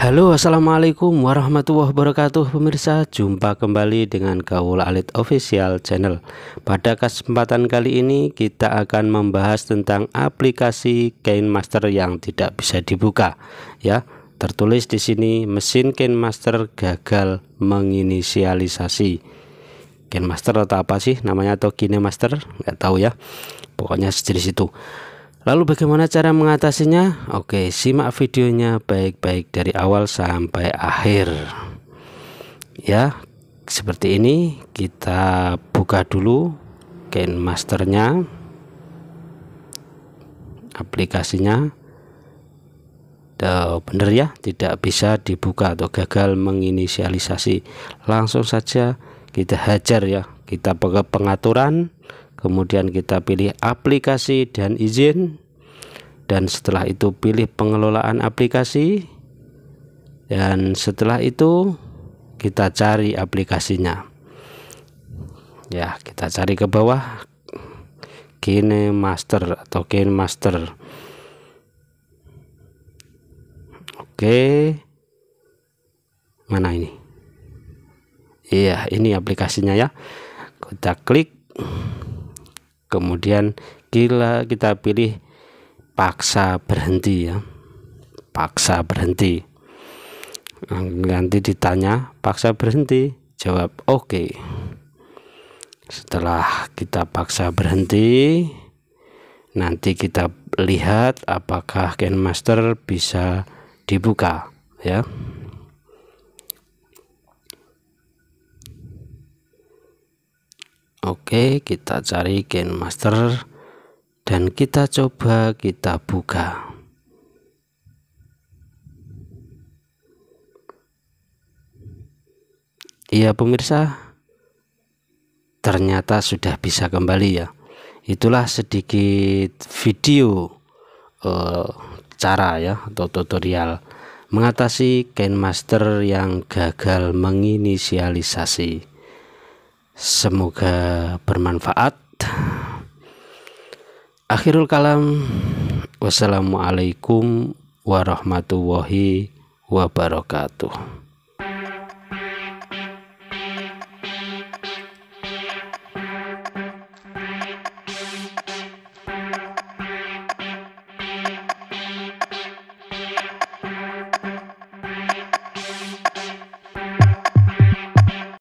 Halo assalamualaikum warahmatullahi wabarakatuh. Pemirsa jumpa kembali dengan Gaul Alit Official Channel. Pada kesempatan kali ini kita akan membahas tentang aplikasi Master yang tidak bisa dibuka ya. Tertulis di sini mesin Master gagal menginisialisasi. Master atau apa sih namanya? Atau Master? Nggak tahu ya. Pokoknya sejenis itu Lalu bagaimana cara mengatasinya? Oke, simak videonya baik-baik dari awal sampai akhir. Ya, seperti ini kita buka dulu masternya, aplikasinya. Duh, benar ya, tidak bisa dibuka atau gagal menginisialisasi. Langsung saja kita hajar ya, kita pakai pengaturan kemudian kita pilih aplikasi dan izin. Dan setelah itu pilih pengelolaan aplikasi. Dan setelah itu kita cari aplikasinya. Ya kita cari ke bawah. Kine Master atau Kine Master oke. Mana ini? Iya ini aplikasinya ya. Kita klik kemudian kita kita pilih paksa berhenti ya. Paksa berhenti. Nanti ditanya paksa berhenti? Jawab oke. Okay. setelah kita paksa berhenti nanti kita lihat apakah Master bisa dibuka ya Oke kita cari Gain Master dan kita coba kita buka. Iya pemirsa. Ternyata sudah bisa kembali ya. Itulah sedikit video uh, cara ya atau tutorial mengatasi Master yang gagal menginisialisasi Semoga bermanfaat. Akhirul kalam. Wassalamualaikum warahmatullahi wabarakatuh.